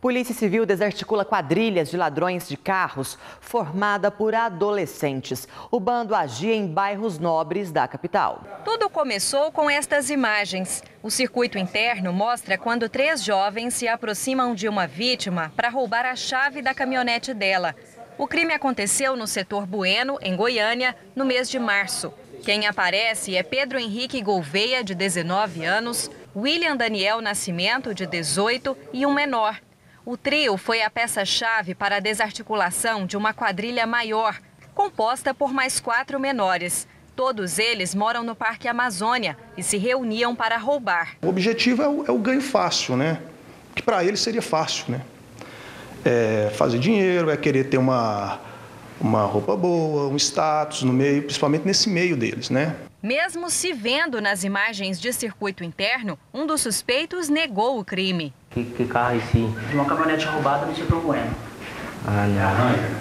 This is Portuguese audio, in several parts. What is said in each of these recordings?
Polícia Civil desarticula quadrilhas de ladrões de carros formada por adolescentes. O bando agia em bairros nobres da capital. Tudo começou com estas imagens. O circuito interno mostra quando três jovens se aproximam de uma vítima para roubar a chave da caminhonete dela. O crime aconteceu no setor Bueno, em Goiânia, no mês de março. Quem aparece é Pedro Henrique Gouveia, de 19 anos, William Daniel Nascimento, de 18 e um menor. O trio foi a peça-chave para a desarticulação de uma quadrilha maior, composta por mais quatro menores. Todos eles moram no Parque Amazônia e se reuniam para roubar. O objetivo é o, é o ganho fácil, né? Que para eles seria fácil, né? É fazer dinheiro, é querer ter uma, uma roupa boa, um status no meio, principalmente nesse meio deles, né? Mesmo se vendo nas imagens de circuito interno, um dos suspeitos negou o crime. Que, que carro é esse? De uma caminhonete roubada no setor Bueno. Ah, não.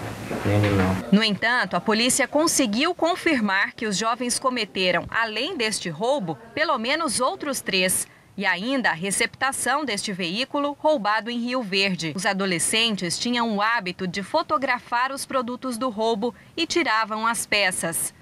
No entanto, a polícia conseguiu confirmar que os jovens cometeram, além deste roubo, pelo menos outros três. E ainda a receptação deste veículo roubado em Rio Verde. Os adolescentes tinham o hábito de fotografar os produtos do roubo e tiravam as peças.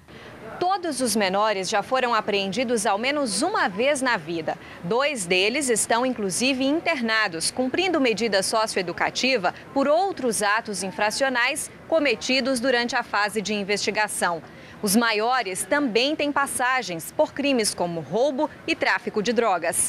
Todos os menores já foram apreendidos ao menos uma vez na vida. Dois deles estão, inclusive, internados, cumprindo medida socioeducativa por outros atos infracionais cometidos durante a fase de investigação. Os maiores também têm passagens por crimes como roubo e tráfico de drogas.